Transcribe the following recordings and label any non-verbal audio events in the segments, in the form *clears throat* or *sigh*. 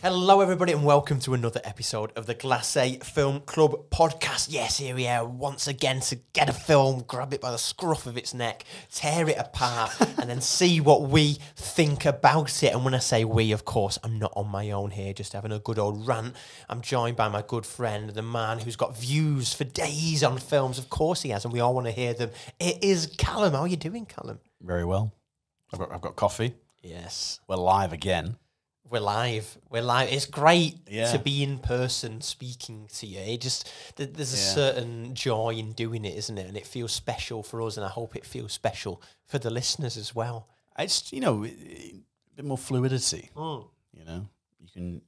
Hello, everybody, and welcome to another episode of the Glacé Film Club podcast. Yes, here we are once again to get a film, grab it by the scruff of its neck, tear it apart, *laughs* and then see what we think about it. And when I say we, of course, I'm not on my own here, just having a good old rant. I'm joined by my good friend, the man who's got views for days on films. Of course, he has, and we all want to hear them. It is Callum. How are you doing, Callum? Very well. I've got, I've got coffee. Yes. We're live again. We're live. We're live. It's great Yeah. to be in person speaking to you. It just th- there's a Yeah. certain joy in doing it, isn't it? And it feels special for us, and I hope it feels special for the listeners as well. It's you know a bit more fluidity. Mm. You know, you can.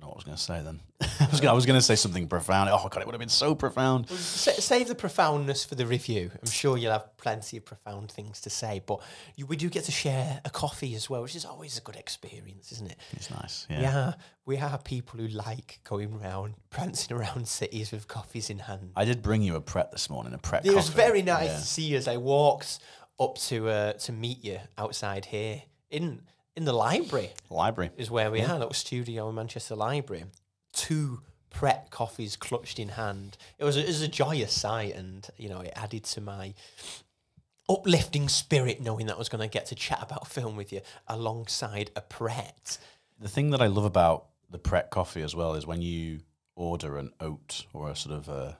I don't know what I was going to say then. *laughs* I was gonna, I was going to say something profound. Oh god, it would have been so profound. Sa- save the profoundness for the review. I'm sure you'll have plenty of profound things to say, but you, we do get to share a coffee as well, which is always a good experience, isn't it? It's nice. Yeah. Yeah, we are people who like going around, prancing around cities with coffees in hand. I did bring you a pret this morning. A pret. It was very nice Yeah. to see you as I walked up to uh, to meet you outside here in in the library Library. is where we are, little studio in Manchester Library. Two Pret coffees clutched in hand. It was a, it was a joyous sight, and you know it added to my uplifting spirit knowing that I was going to get to chat about *laughs* film with you alongside a Pret. The thing that I love about the pret coffee as well is when you order an oat or a sort of a,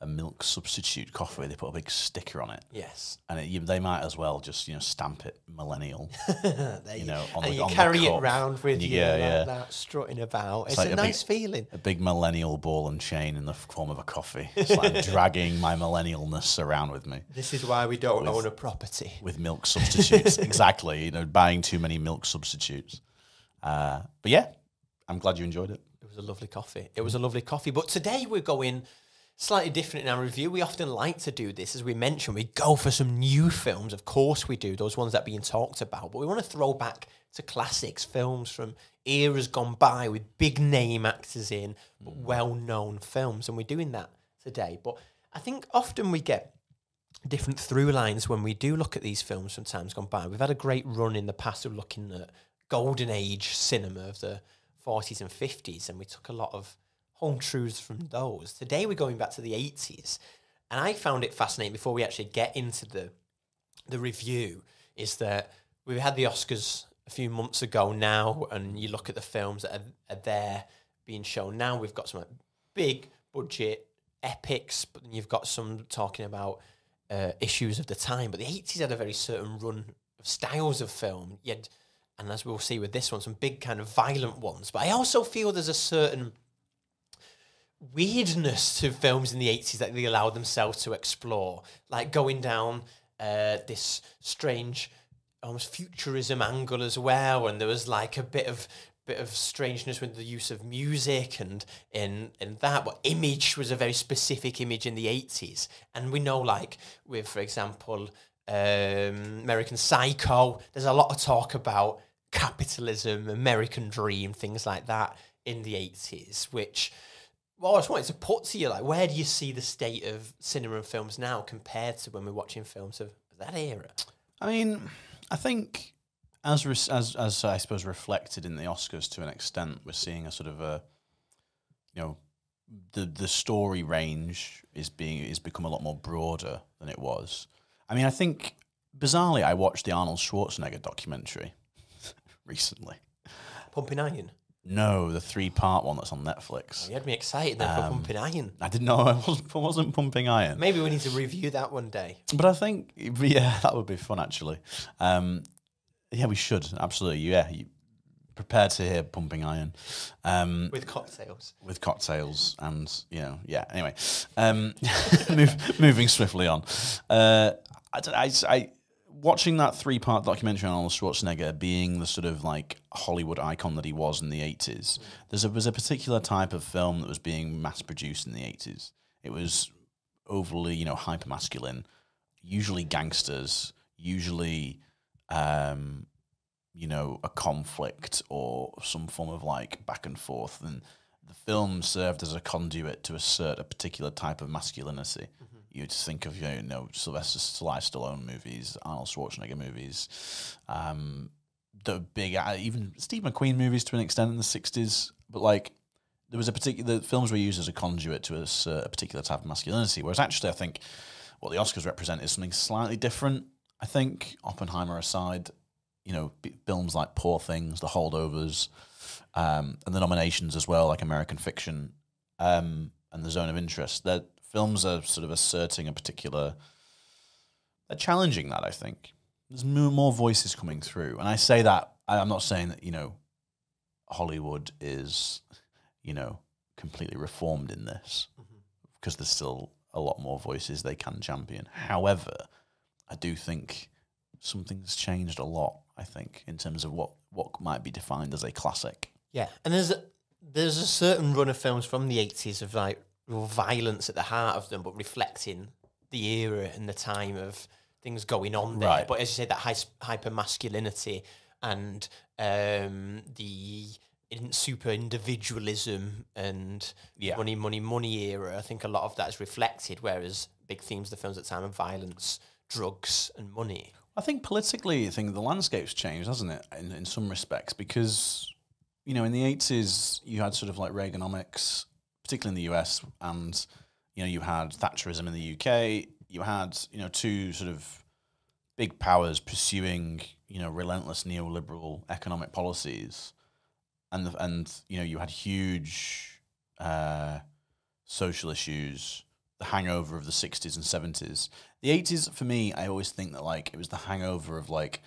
a milk substitute coffee, they put a big sticker on it. Yes, And it, you, they might as well just you know stamp it millennial. *laughs* there You know, on and the- you on carry it cup. round with you go, like yeah. that, strutting about. It's, like a a big- nice feeling. a big millennial ball and chain in the form of a coffee. *laughs* It's like dragging my millennialness around with me This is why we don't own a property. with milk substitutes. *laughs* exactly, you know, buying too many milk substitutes. Uh, but yeah, I'm glad you enjoyed it. It was a lovely coffee. It was a lovely coffee. But today we're going slightly different in our review. We often like to do this, as we mentioned. We go for some new films. Of course we do, those ones that are being talked about. But we want to throw back to classics, films from eras gone by with big name actors in, but mm. well known films. And we're doing that today. But I think often we get different through lines when we do look at these films from times gone by. We've had a great run in the past of looking at golden age cinema of the 40s and 50s, and we took a lot of home truths from those. Today we're going back to the 80s, and I found it fascinating before we actually get into the the review is that we had the Oscars a few months ago now, and you look at the films that are, are there being shown now. We've got some like, big budget epics, but then you've got some talking about uh, issues of the time. But the 80s had a very certain run of styles of film. Had, and as we'll see with this one, some big kind of violent ones. But I also feel there's a certain weirdness to films in the 80s that they allowed themselves to explore, like going down uh, this strange, almost futurism angle as well. And there was like a bit of bit of strangeness with the use of music and in in that but image was a very specific image in the 80s and we know like with for example um, American Psycho there's a lot of talk about capitalism American dream things like that in the 80s which well, I just wanted to put to you, like, where do you see the state of cinema and films now compared to when we're watching films of that era? I mean, I think as res- as as I suppose reflected in the Oscars to an extent, we're seeing a sort of a you know the the story range is being is become a lot more broader than it was. I mean, I think bizarrely, I watched the Arnold Schwarzenegger documentary *laughs* recently. Pumping Iron. No, the three part one that's on Netflix. You had me excited there for Um, Pumping Iron. I didn't know *laughs* I wasn't, I wasn't pumping iron. Maybe we need to review that one day. But I think, *laughs* yeah, that would be fun actually. Um, yeah, we should absolutely. Yeah, you, prepared to hear pumping iron um, With cocktails. with cocktails and you know, yeah. Anyway, um, *laughs* move, moving swiftly on. Uh, I, don't- I, I watching that three part documentary on Arnold Schwarzenegger being the sort of like Hollywood icon that he was in the eighties. There's a, was a particular type of film that was being mass produced in the eighties. It was overly, you know, hyper masculine, usually gangsters, usually, um, you know, a conflict or some form of like back and forth. And the film served as a conduit to assert a particular type of masculinity. You just think of, you know, Sylvester Stallone movies, Arnold Schwarzenegger movies. Um, the big, uh, even Steve McQueen movies to an extent in the '60s, but like there was a particular the films were used as a conduit to a particular type of masculinity. Whereas actually, I think what the Oscars represent is something slightly different. I think Oppenheimer aside, you know, films like Poor Things, The Holdovers, um, and the nominations as well, like American Fiction um, and The Zone of Interest. That films are sort of asserting a particular. They're challenging that. I think there's more, voices coming through, and I say that I'm not saying that you know Hollywood is you know completely reformed in this mm-hmm. because there's still a lot more voices they can champion. However, I do think something's changed a lot. I think in terms of what what might be defined as a classic. Yeah, and there's a, there's a certain run of films from the eighties of like real violence at the heart of them, but reflecting the era and the time of things going on there. Right. But as you say, that hyper masculinity and um, the in super individualism and Yeah. money, money, money era. I think a lot of that is reflected. Whereas big themes of the films at the time are violence, drugs, and money. I think politically, I think the landscape's changed, hasn't it, in, in some respects? Because, you know, in the 80s, you had sort of like Reaganomics, particularly in the US, and, you know, you had Thatcherism in the UK. You had, you know, two sort of big powers pursuing, you know, relentless neoliberal economic policies. And, the, and you know, you had huge uh, social issues, the hangover of the 60s and 70s. The 80s, for me, I always think that like it was the hangover of like,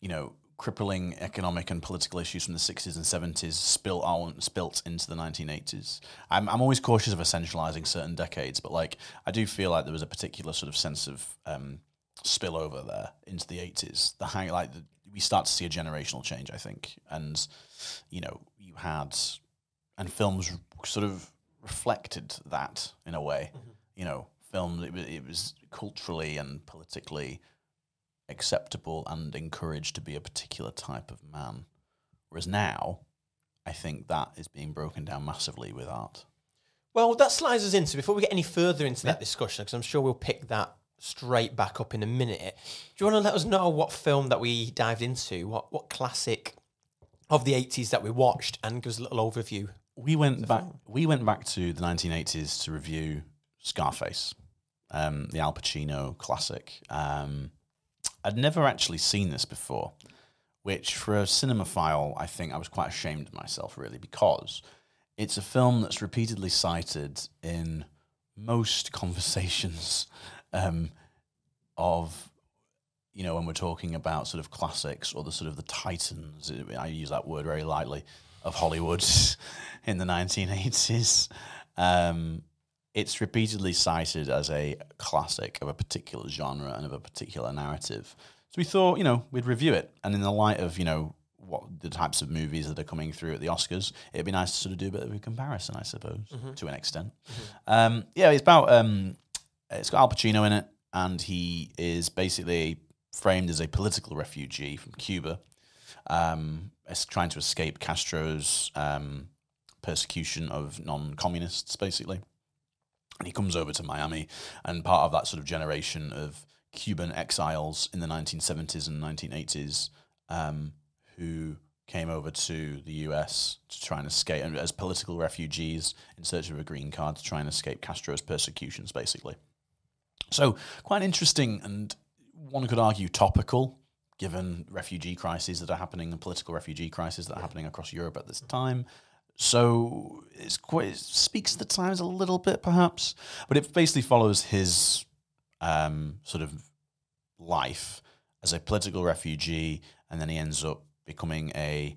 you know, crippling economic and political issues from the 60s and 70s spilt out, spilt into the 1980s. I'm, I'm always cautious of essentializing certain decades, but like I do feel like there was a particular sort of sense of um, spillover there into the 80s. The hang, like the, we start to see a generational change, I think, and you know, you had and films sort of reflected that in a way. You know, film it, it was culturally and politically acceptable and encouraged to be a particular type of man. Whereas now, I think that is being broken down massively with art. Well, that slides us into before we get any further into that discussion, because I'm sure we'll pick that straight back up in a minute. Do you want to let us know what film that we dived into, what what classic of the 80s that we watched, and give us a little overview? We went back. We went back to the 1980s to review Scarface, um, the Al Pacino classic. Um, I'd never actually seen this before, which for a cinemaphile, I think I was quite ashamed of myself really because it's a film that's repeatedly cited in most *laughs* conversations um, of you know when we're talking about sort of classics or the sort of the titans i use that word very lightly of hollywood *laughs* in the 1980s um, it's repeatedly cited as a classic of a particular genre and of a particular narrative. So we thought you know we'd review it. And in the light of you know what the types of movies that are coming through at the oscars it'd be nice to sort of do a bit of a comparison i suppose to an extent. Um, yeah it's about um, it's got Al Pacino in it, and he is basically framed as a political refugee from Cuba, um, trying to escape Castro's um, persecution of non-communists, basically. And he comes over to Miami, and part of that sort of generation of Cuban exiles in the 1970s and 1980s um, who came over to the US to try and escape and as political refugees in search of a green card to try and escape Castro's persecutions, basically. So, quite interesting and one could argue topical, given refugee crises that are happening and political refugee crises that are happening across Europe at this time. So it's quite it speaks to the times a little bit, perhaps, but it basically follows his um, sort of life as a political refugee, and then he ends up becoming a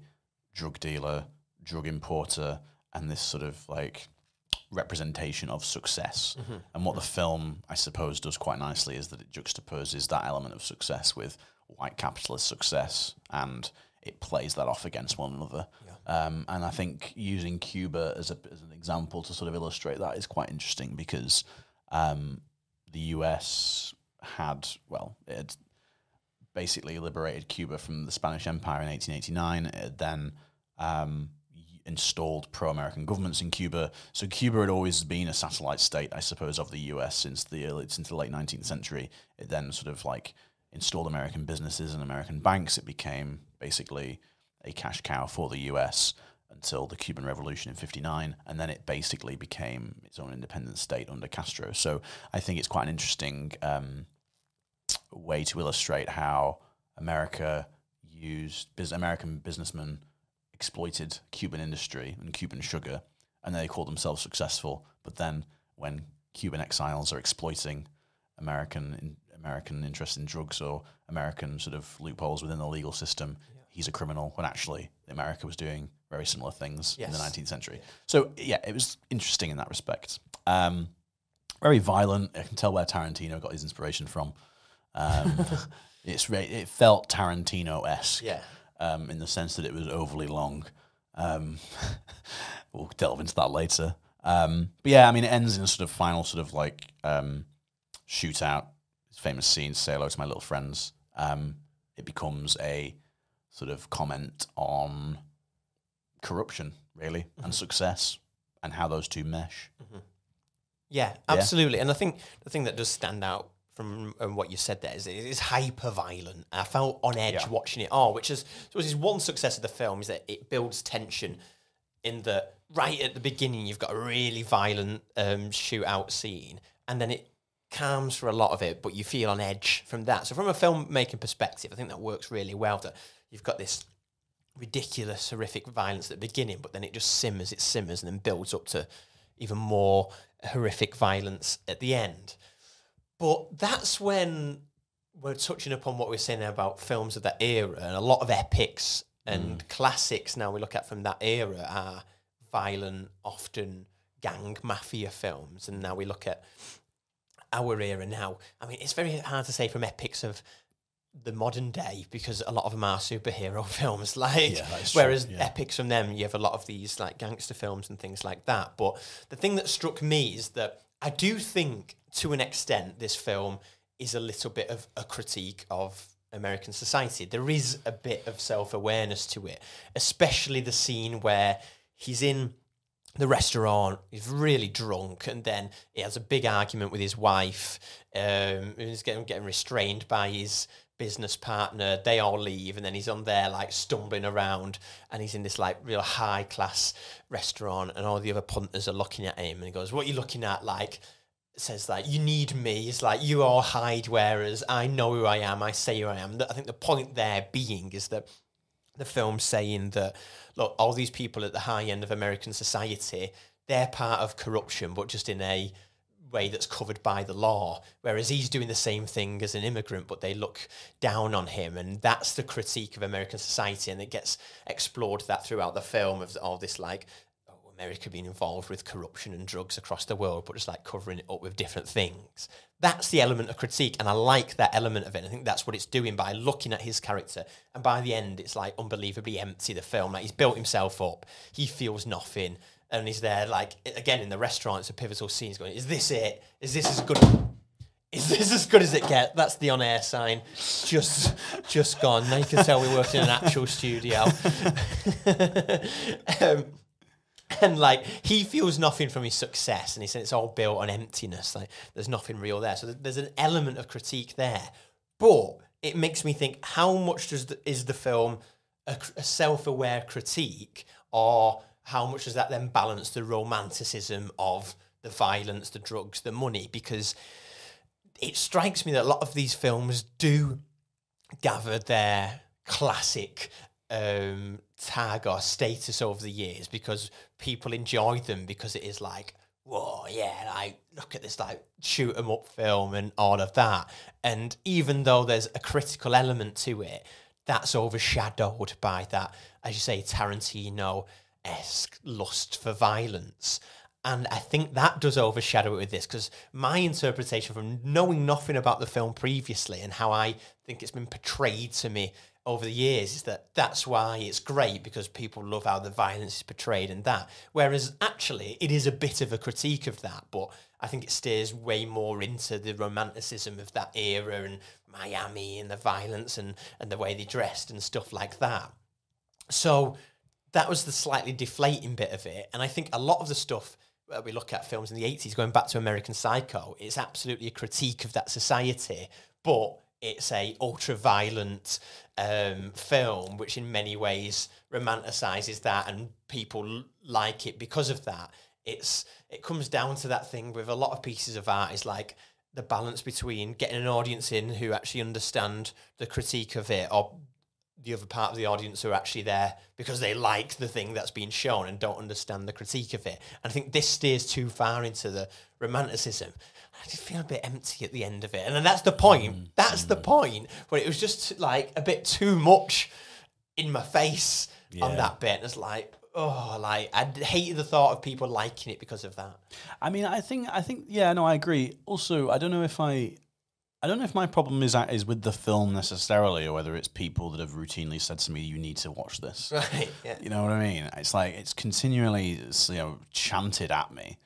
drug dealer, drug importer, and this sort of like representation of success. And what the film, I suppose, does quite nicely is that it juxtaposes that element of success with white capitalist success and it plays that off against one another. Um, and I think using Cuba as, a, as an example to sort of illustrate that is quite interesting because um, the US had, well, it had basically liberated Cuba from the Spanish Empire in 1889. It had then um, installed pro-American governments in Cuba. So Cuba had always been a satellite state, I suppose, of the US since the early, since the late 19th century. It then sort of like installed American businesses and American banks. It became basically a cash cow for the US until the Cuban Revolution in 59 and then it basically became its own independent state under Castro. So I think it's quite an interesting um, way to illustrate how America used American businessmen exploited Cuban industry and Cuban sugar, and they called themselves successful. But then, when Cuban exiles are exploiting American American interest in drugs or American sort of loopholes within the legal system, he's a criminal. When actually, America was doing very similar things in the 19th century. So yeah, it was interesting in that respect. Um, very violent. I can tell where Tarantino got his inspiration from. Um, *laughs* it's it felt Tarantino esque Yeah. um, in the sense that it was overly long. Um, *laughs* we'll delve into that later. Um, but yeah, I mean, it ends in a sort of final sort of like um, shootout. Famous scene, "Say hello to my little friends." Um, it becomes a sort of comment on corruption, really, and success, and how those two mesh. Yeah, absolutely. And I think the thing that does stand out from um, what you said there is it is hyper violent. I felt on edge Yeah. watching it all, which is so is one success of the film is that it builds tension in the right at the beginning you've got a really violent um, shootout scene and then it calms for a lot of it, but you feel on edge from that. So from a filmmaking perspective, I think that works really well that you've got this ridiculous, horrific violence at the beginning, but then it just simmers, it simmers, and then builds up to even more horrific violence at the end. But that's when we're touching upon what we we're saying about films of that era, and a lot of epics and mm. classics now we look at from that era are violent, often gang mafia films, and now we look at our era now. I mean, it's very hard to say from epics of the modern day because a lot of them are superhero *laughs* films. Like, Yeah, that is true, whereas yeah. epics from them, you have a lot of these like gangster films and things like that. But the thing that struck me is that I do think, to an extent, this film is a little bit of a critique of American society. There is a bit of self awareness to it, especially the scene where he's in the restaurant. He's really drunk, and then he has a big argument with his wife. Um, he's getting getting restrained by his business partner. They all leave, and then he's on there like stumbling around, and he's in this like real high class restaurant, and all the other punters are looking at him, and he goes, "What are you looking at?" Like says like you need me it's like you are hide wearers i know who i am i say who i am i think the point there being is that the film saying that look all these people at the high end of american society they're part of corruption but just in a way that's covered by the law whereas he's doing the same thing as an immigrant but they look down on him and that's the critique of american society and it gets explored that throughout the film of all this like oh, America being involved with corruption and drugs across the world, but just like covering it up with different things. That's the element of critique, and I like that element of it. I think that's what it's doing by looking at his character, and by the end, it's like unbelievably empty. The film, like he's built himself up, he feels nothing, and he's there. Like again in the restaurant, it's a pivotal scene. He's going, "Is this it? Is this as good?" *laughs* Is this as good as it gets? That's the on-air sign. Just, just gone. Now you can tell we worked in an actual studio. *laughs* um, *laughs* and like he feels nothing from his success and he said it's all built on emptiness like there's nothing real there. So th- there's an element of critique there. But it makes me think how much does the, is the film a, a self-aware critique or how much does that then balance the romanticism of the violence the drugs the money? Because it strikes me that a lot of these films do gather their classic um, tag or status over the years because people enjoy them because it is like, whoa, yeah, like look at this like shoot 'em up film and all of that. And even though there's a critical element to it, that's overshadowed by that, as you say, Tarantino esque lust for violence. And I think that does overshadow it with this because my interpretation from knowing nothing about the film previously and how I think it's been portrayed to me over the years is that that's why it's great because people love how the violence is portrayed and that. Whereas actually, it is a bit of a critique of that, but I think it steers way more into the romanticism of that era and Miami and the violence and, and the way they dressed and stuff like that. So that was the slightly deflating bit of it. And I think a lot of the stuff that we look at films in the 80s, going back to American Psycho, it's absolutely a critique of that society, but it's a ultra violent um, film, which in many ways romanticizes that, and people like it because of that. It's it comes down to that thing with a lot of pieces of art is like the balance between getting an audience in who actually understand the critique of it, or the other part of the audience who are actually there because they like the thing that's being shown and don't understand the critique of it. And I think this steers too far into the romanticism. I just feel a bit empty at the end of it. And then that's the point. Mm. That's the mm. point. where it was just like a bit too much in my face on that bit. And it's like, oh, like I hated the thought of people liking it because of that. I mean, I think, I think, yeah, no, I agree. Also, I don't know if I, I don't know if my problem is that is with the film necessarily, or whether it's people that have routinely said to me, "You need to watch this." *laughs* Right. Yeah. You know what I mean? It's like it's continually, you know, chanted at me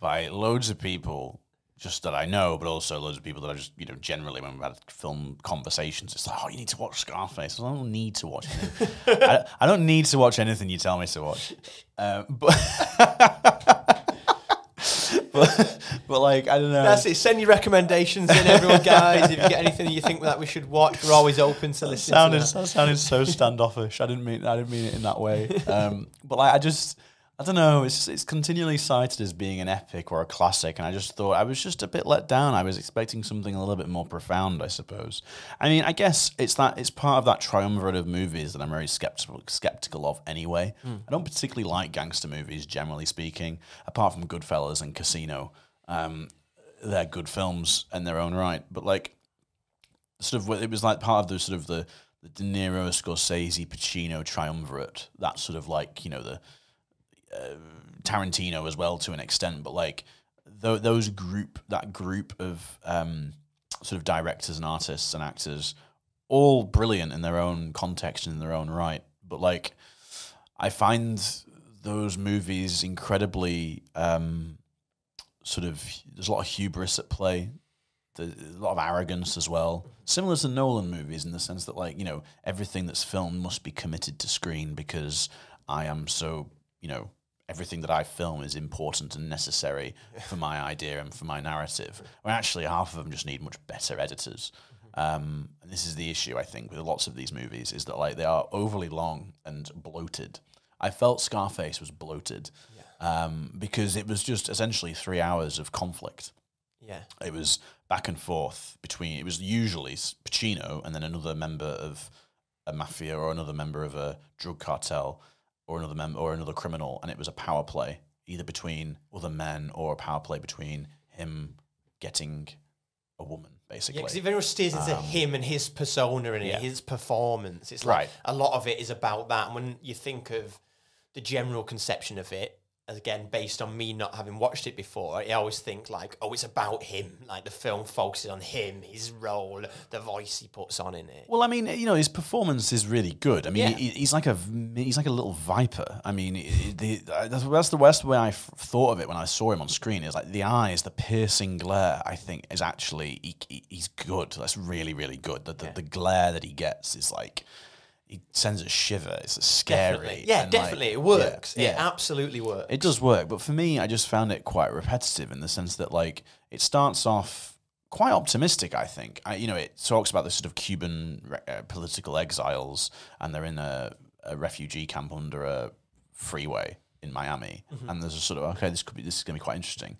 by loads of people just that I know, but also loads of people that I just, you know, generally when we've had film conversations, it's like, oh, you need to watch Scarface. I don't need to watch anything. *laughs* I, I don't need to watch anything you tell me to watch. Um, *laughs* but, but, but like, I don't know. That's it. Send your recommendations in, everyone, guys. If you get anything you think that we should watch, we're always open to listen. sounded to that. that sounded so standoffish. I didn't mean I didn't mean it in that way. Um, but like I just I don't know. It's it's continually cited as being an epic or a classic, and I just thought I was just a bit let down. I was expecting something a little bit more profound. I suppose. I mean, I guess it's that it's part of that triumvirate of movies that I'm very skeptical skeptical of anyway. I don't particularly like gangster movies, generally speaking, apart from Goodfellas and Casino. Um, they're good films in their own right, but like sort of it was like part of the sort of the, the De Niro, Scorsese, Pacino triumvirate. That sort of like you know the uh, Tarantino as well to an extent, but like th- those group that group of um, sort of directors and artists and actors, all brilliant in their own context and in their own right. But like I find those movies incredibly um, sort of there's a lot of hubris at play a lot of arrogance as well. Similar to Nolan movies in the sense that, like, you know, everything that's filmed must be committed to screen because I am so, you know, everything that I film is important and necessary for my idea and for my narrative. When actually, half of them just need much better editors. Um, and this is the issue, I think, with lots of these movies is that, like, they are overly long and bloated. I felt Scarface was bloated um, because it was just essentially three hours of conflict Yeah. it was back and forth between it was usually Pacino and then another member of a mafia or another member of a drug cartel or another member or another criminal and it was a power play either between other men or a power play between him getting a woman basically Yeah, because it very much steers into him and his persona and Um, yeah. his performance. It's like Right. a lot of it is about that. And when you think of the general conception of it, again, based on me not having watched it before, I always think like, oh, it's about him. Like the film focuses on him, his role, the voice he puts on in it. Well, I mean, you know, his performance is really good. I mean, Yeah. he, he's like a he's like a little viper. I mean, the, that's, the worst way I f- thought of it when I saw him on screen. Is like the eyes, the piercing glare. I think is actually he, he- he's good. That's really really good. The, the, the glare that he gets is like he sends a shiver. It's scary. Definitely. Yeah, and, like, definitely. it works. yeah. It absolutely works. It does work, but for me, I just found it quite repetitive in the sense that like it starts off quite optimistic. I think I, you know it talks about the sort of Cuban re- uh, political exiles, and they're in a, a refugee camp under a freeway in Miami, and there's a sort of okay, this could be this is going to be quite interesting.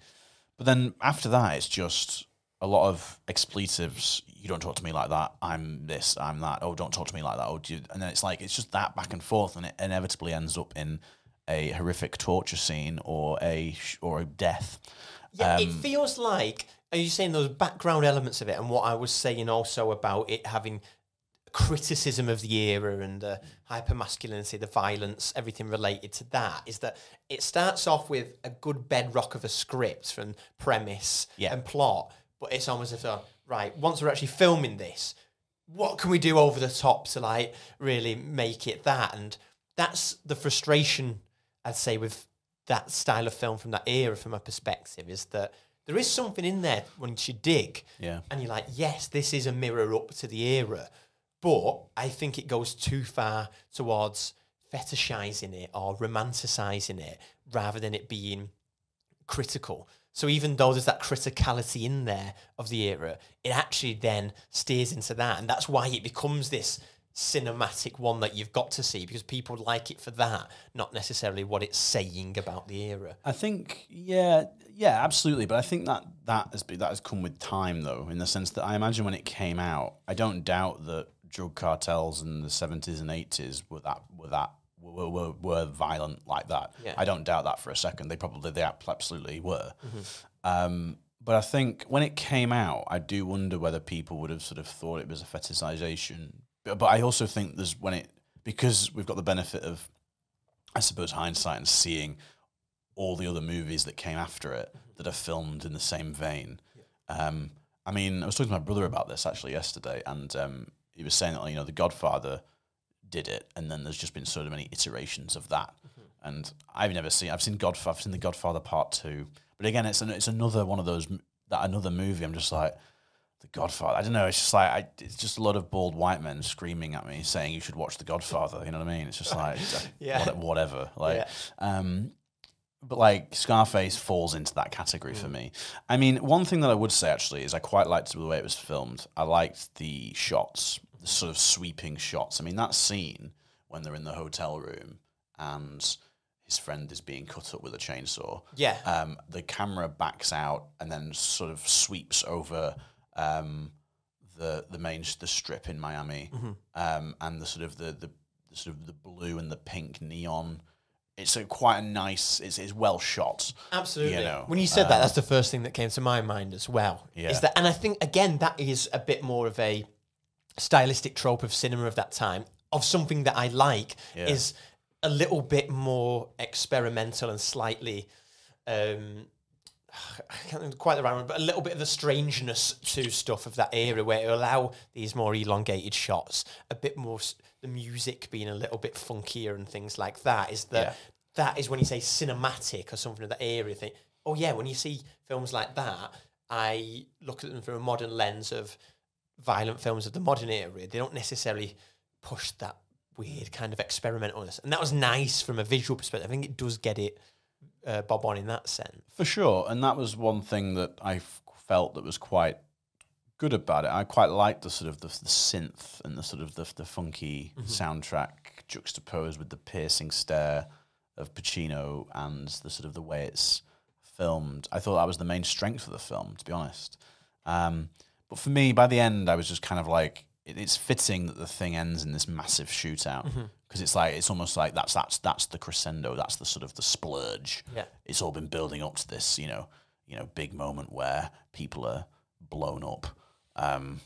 But then after that, it's just a lot of expletives. You don't talk to me like that. I'm this. I'm that. Oh, don't talk to me like that. Oh, do you, and then it's like it's just that back and forth, and it inevitably ends up in a horrific torture scene or a or a death. Yeah, Um, it feels like are you saying those background elements of it, and what I was saying also about it having criticism of the era and the hypermasculinity, the violence, everything related to that is that it starts off with a good bedrock of a script from premise Yeah. and plot, but it's almost as though right once we're actually filming this, what can we do over the top to like really make it that? And that's the frustration I'd say with that style of film from that era, from a perspective, is that there is something in there once you dig, Yeah. and you're like, yes, this is a mirror up to the era, but I think it goes too far towards fetishizing it or romanticizing it rather than it being critical. So even though there's that criticality in there of the era, it actually then steers into that, and that's why it becomes this cinematic one that you've got to see because people like it for that, not necessarily what it's saying about the era. I think, yeah, yeah, absolutely. But I think that that has been, that has come with time, though, in the sense that I imagine when it came out, I don't doubt that drug cartels in the seventies and eighties were that were that were, were, were violent like that. Yeah. I don't doubt that for a second. They probably they absolutely were. Um, but I think when it came out, I do wonder whether people would have sort of thought it was a fetishization. But, but I also think there's when it because we've got the benefit of, I suppose, hindsight and seeing all the other movies that came after it that are filmed in the same vein. Um, I mean, I was talking to my brother about this actually yesterday, and um, he was saying that you know The Godfather did it, and then there's just been so many iterations of that. And I've never seen. I've seen Godfather. I've seen The Godfather Part Two, but again, it's an, it's another one of those that another movie. I'm just like. The Godfather. I don't know. It's just like I, it's just a lot of bald white men screaming at me, saying you should watch The Godfather. You know what I mean? It's just like *laughs* Yeah. what- whatever. Like, Yeah. um, but like Scarface falls into that category for me. I mean, one thing that I would say actually is I quite liked the way it was filmed. I liked the shots, sort of sweeping shots. I mean, that scene when they're in the hotel room and his friend is being cut up with a chainsaw. Yeah. Um, the camera backs out and then sort of sweeps over um, the the main the strip in Miami, um, and the sort of the, the the sort of the blue and the pink neon. It's a quite a nice. It's, it's well shot. Absolutely. You know, when you said that, that's the first thing that came to my mind as well. Yeah. Is that, and I think again that is a bit more of a stylistic trope of cinema of that time of something that I like Yeah. is a little bit more experimental and slightly. Um, I can't think quite the right one, but a little bit of the strangeness to stuff of that era where it allow these more elongated shots, a bit more the music being a little bit funkier and things like that. Is that Yeah. that is when you say cinematic or something of that era. thing? oh yeah, when you see films like that, I look at them through a modern lens of violent films of the modern era. They don't necessarily push that weird kind of experimentalness, and that was nice from a visual perspective. I think it does get it uh, bob on in that sense. For sure, and that was one thing that I felt that was quite good about it. I quite liked the sort of the, the synth and the sort of the, the funky soundtrack juxtaposed with the piercing stare of Pacino and the sort of the way it's filmed. I thought that was the main strength of the film, to be honest. Um, but for me, by the end, I was just kind of like, it, it's fitting that the thing ends in this massive shootout. Because it's like it's almost like that's that's that's the crescendo, that's the sort of the splurge. Yeah. it's all been building up to this, you know, you know, big moment where people are blown up, um,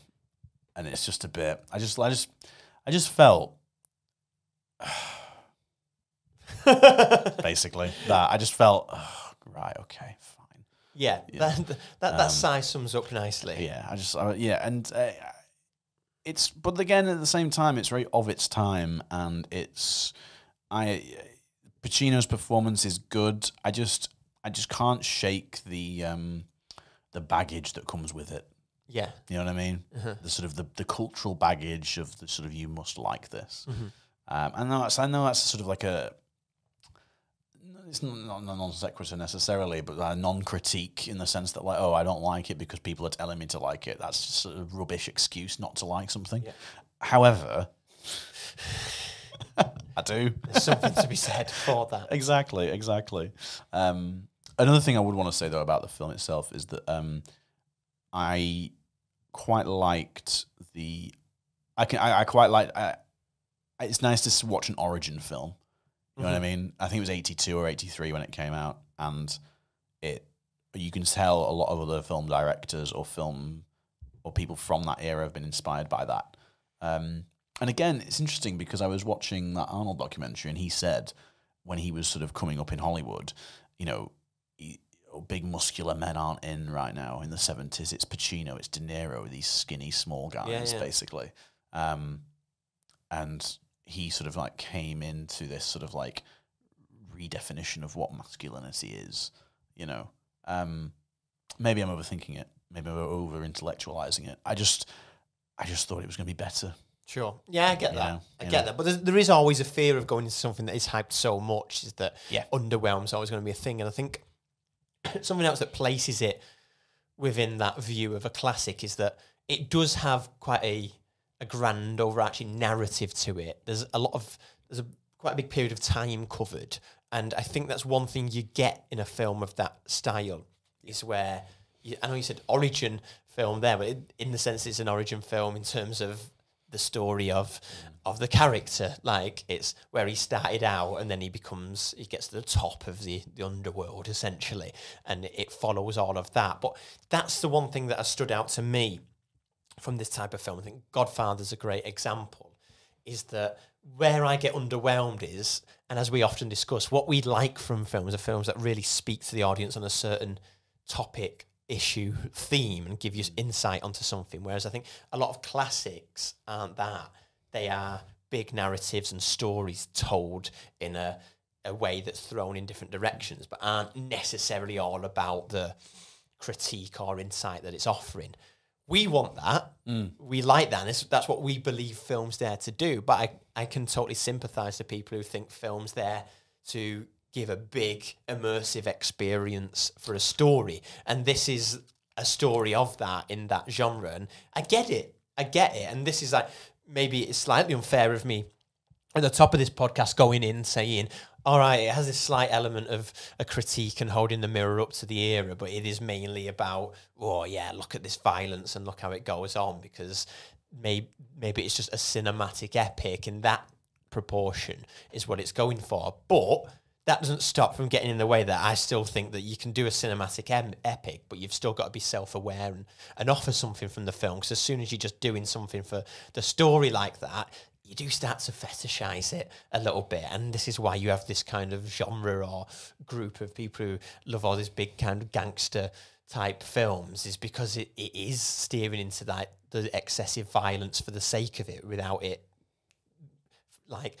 and it's just a bit. I just, I just, I just felt, *sighs* *laughs* basically that. I just felt, "Oh, right, okay, fine, Yeah, that that, that size sums up nicely. yeah. I just, I, yeah, and uh, it's, but again, at the same time, it's very of its time, and it's, I, Pacino's performance is good. I just, I just can't shake the, um, the baggage that comes with it. Yeah, You know what I mean? The sort of the, the cultural baggage of the sort of you must like this. Um, and that's, I know that's sort of like a it's not, not a non sequitur necessarily, but a non critique in the sense that like, oh, I don't like it because people are telling me to like it. That's just a rubbish excuse not to like something. However, *laughs* I do. there's something to be said for that. exactly, exactly. Um, another thing I would want to say though about the film itself is that um, I quite liked the. I can. I, I quite like. I, it's nice to watch an origin film. You know what I mean? I think it was eighty two or eighty three when it came out, and it. You can tell a lot of other film directors or film or people from that era have been inspired by that. Um, and again, it's interesting because I was watching that Arnold documentary, and he said when he was sort of coming up in Hollywood, you know, he, oh, big muscular men aren't in right now in the seventies. It's Pacino, it's De Niro, these skinny small guys, yeah. basically. Um, and he sort of like came into this sort of like redefinition of what masculinity is. You know, um, maybe I'm overthinking it. Maybe I'm over intellectualizing it. I just, I just thought it was going to be better. Sure. Yeah, I get You that. know, I get know. that. But there is always a fear of going into something that is hyped so much is that Yeah. underwhelm's always going to be a thing. And I think *clears throat* something else that places it within that view of a classic is that it does have quite a a grand overarching narrative to it. There's a lot of there's a quite a big period of time covered, and I think that's one thing you get in a film of that style is where you, I know you said origin film there, but it, in the sense it's an origin film in terms of the story of of the character. Like it's where he started out and then he becomes he gets to the top of the, the underworld essentially, and it follows all of that. But that's the one thing that has stood out to me from this type of film. I think Godfather's a great example. Is that where I get underwhelmed is, and as we often discuss, what we like from films are films that really speak to the audience on a certain topic, issue, theme, and give you mm. insight onto something. Whereas I think a lot of classics aren't that. They are big narratives and stories told in a, a way that's thrown in different directions, but aren't necessarily all about the critique or insight that it's offering. We want that. Mm. We like that. And it's, that's what we believe films there to do. But I, I can totally sympathise to people who think films there to give a big immersive experience for a story. And this is a story of that in that genre. And I get it. I get it. And this is like maybe it's slightly unfair of me at the top of this podcast going in saying, all right, it has this slight element of a critique and holding the mirror up to the era, but it is mainly about, oh yeah, look at this violence and look how it goes on because maybe maybe it's just a cinematic epic in that proportion is what it's going for. But that doesn't stop from getting in the way that I still think that you can do a cinematic em- epic, but you've still got to be self aware and, and offer something from the film. Because as soon as you're just doing something for the story like that, you do start to fetishize it a little bit. And this is why you have this kind of genre or group of people who love all these big kind of gangster type films, is because it, it is steering into that the excessive violence for the sake of it without it like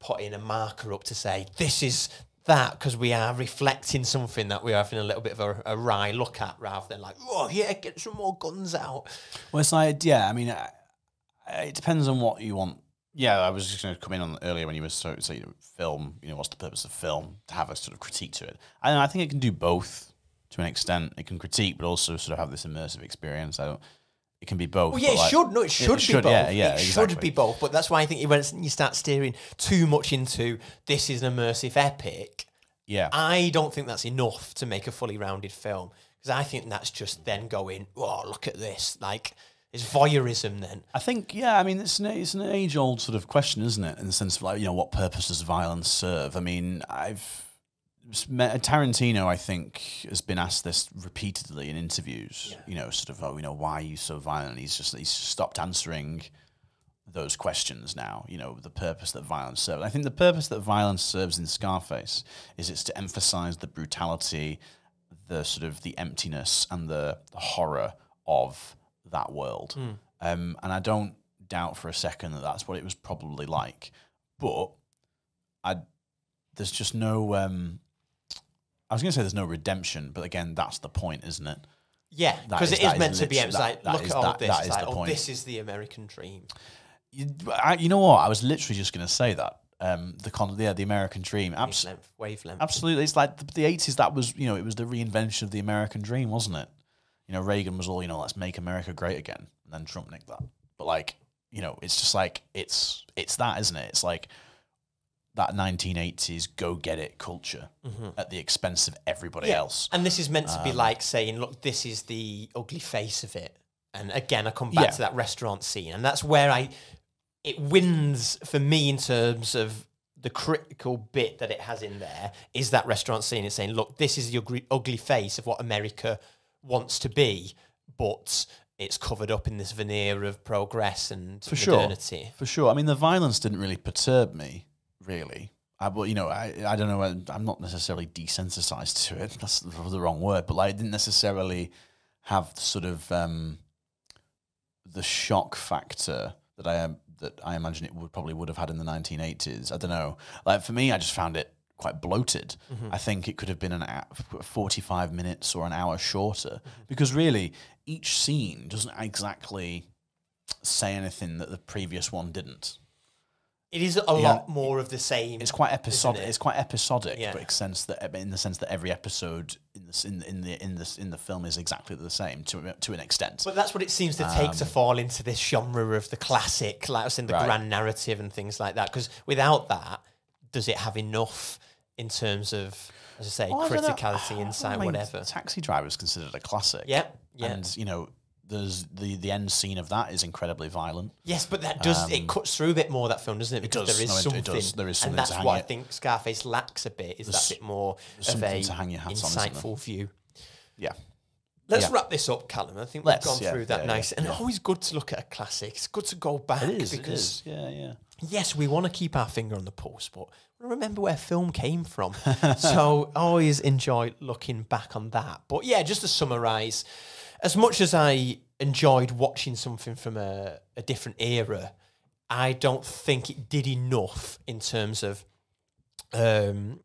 putting a marker up to say this is that because we are reflecting something that we're having a little bit of a, a wry look at rather than like oh yeah get some more guns out Well, it's like, yeah, I mean, it depends on what you want. Yeah, I was just going to come in on earlier when you were so, so you know, film. You know, what's the purpose of film? To have a sort of critique to it. And I think it can do both to an extent. It can critique, but also sort of have this immersive experience. I don't. It can be both. well yeah it like- should no it should be should, both Yeah, yeah, it exactly. should be both but that's why I think when you start steering too much into this is an immersive epic Yeah, I don't think that's enough to make a fully rounded film because I think that's just then going oh look at this like it's voyeurism then I think, yeah, I mean, it's an it's an age old sort of question, isn't it? In the sense of like, you know, what purpose does violence serve? I mean, I've met Tarantino. I think has been asked this repeatedly in interviews. You know, sort of, oh, you know, why are you so violent? He's just he's stopped answering those questions now. You know, the purpose that violence serves. I think the purpose that violence serves in Scarface is it's to emphasize the brutality, the sort of the emptiness and the, the horror of that world. Um, and I don't doubt for a second that that's what it was probably like. But I, there's just no. Um, I was going to say there's no redemption, but again, that's the point, isn't it? yeah because it is is meant to be that- like look is- at all that- this that is like the oh point. this is the American dream You, I, you know what? I was literally just going to say that. Um, the con, yeah, the American dream. Abs- wavelength wavelength absolutely, it's like the, the 80s. That was, you know, it was the reinvention of the American dream, wasn't it? You know, Reagan was all, you know, let's make America great again, and then Trump nicked that. But like, you know, it's just like it's it's that, isn't it? It's like that 1980s go get it culture at the expense of everybody else. And this is meant to Um, be like saying, look, this is the ugly face of it. And again, I come back Yeah. to that restaurant scene, and that's where I it wins for me in terms of the critical bit that it has in there is that restaurant scene. It's saying, look, this is the ugly, ugly face of what America wants to be, but it's covered up in this veneer of progress and for sure, modernity. for sure. I mean, the violence didn't really perturb me, really. I, well, you know, I, I don't know. I'm not necessarily desensitized to it. That's the wrong word, but like, I didn't necessarily have the sort of um, the shock factor that I am that I imagine it would probably would have had in the 1980s. I don't know. Like for me, I just found it quite bloated. I think it could have been an hou- 45 minutes or an hour shorter because really each scene doesn't exactly say anything that the previous one didn't. It is a lot more of the same. It's quite episodic. it? It's quite episodic, Yeah. but in sense that in the sense that every episode in the in, in the in the in the film is exactly the same to to an extent. But that's what it seems to take to fall into this genre of the classic, like I was in the Um, Right. grand narrative and things like that. Because without that, does it have enough in terms of, as I say, Well, I know. criticality, *sighs* I insight, mean, whatever? Taxi Driver is considered a classic. Yep, yeah. And you know, there's the the end scene of that is incredibly violent. Yes, but that does it cuts through a bit more that film, doesn't it? Because Um, does. there is No, it- it something, does. There is something and that's what I think Scarface lacks a bit. Is that bit more of something a to hang your hat on, insightful view. Yeah. Let's Yeah. wrap this up, Callum. I think Let's, we've gone yeah, through that yeah, nice, and always good to look at a classic. It's good to go back It is. because it is. Yeah, yeah. yes, we want to keep our finger on the pulse, but remember where film came from. *laughs* so I always enjoy looking back on that. But yeah, just to summarize, as much as I enjoyed watching something from a, a different era, I don't think it did enough in terms of um,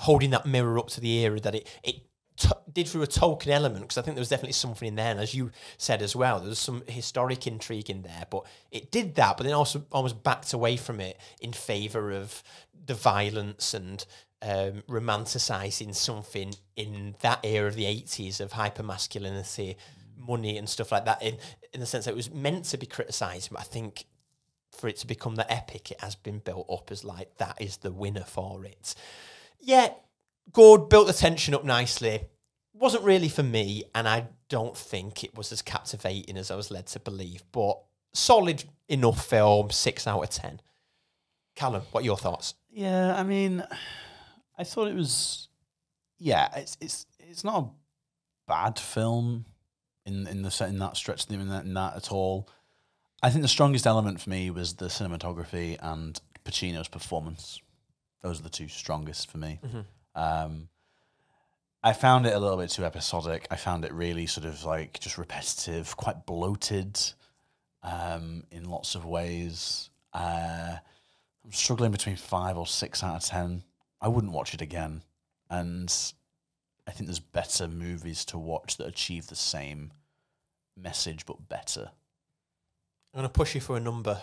holding that mirror up to the era that it it t- did through a Tolkien element because I think there was definitely something in there, and as you said as well, there was some historic intrigue in there. But it did that, but then also almost backed away from it in favor of the violence and um, romanticizing something in that era of the eighties of hyper masculinity, money, and stuff like that. In in the sense that it was meant to be criticized, but I think for it to become the epic, it has been built up as like that is the winner for it. Yeah, good, built the tension up nicely. Wasn't really for me, and I don't think it was as captivating as I was led to believe, but solid enough film, six out of ten. Callum, what are your thoughts? Yeah, I mean, I thought it was. Yeah, it's it's it's not a bad film in in the set in that stretch in that, in that at all. I think the strongest element for me was the cinematography and Pacino's performance. Those are the two strongest for me. Mm-hmm. Um, I found it a little bit too episodic. I found it really sort of like just repetitive, quite bloated um, in lots of ways. Uh, I'm struggling between five or six out of ten. I wouldn't watch it again, and I think there's better movies to watch that achieve the same message but better. I'm going to push you for a number.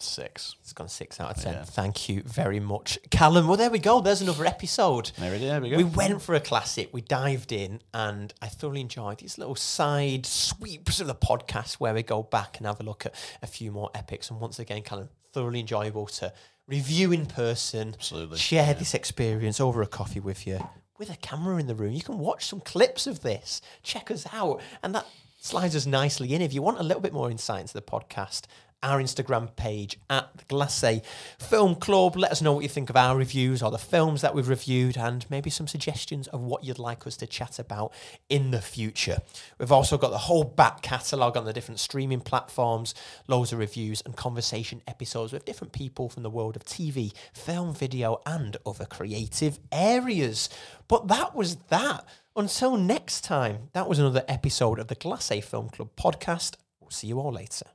Six. It's gone six out of ten. Yeah. Thank you very much, Callum. Well, there we go. There's another episode. There it is. There we go. We went for a classic. We dived in, and I thoroughly enjoyed these little side sweeps of the podcast where we go back and have a look at a few more epics. And once again, Callum, thoroughly enjoyable to review in person, Absolutely. share this experience over a coffee with you, with a camera in the room. You can watch some clips of this. Check us out, and that slides us nicely in. If you want a little bit more insight into the podcast, our Instagram page at the Glacé Film Club. Let us know what you think of our reviews or the films that we've reviewed and maybe some suggestions of what you'd like us to chat about in the future. We've also got the whole back catalogue on the different streaming platforms, loads of reviews and conversation episodes with different people from the world of TV, film, video, and other creative areas. But that was that. Until next time, that was another episode of the Glacé Film Club podcast. We'll see you all later.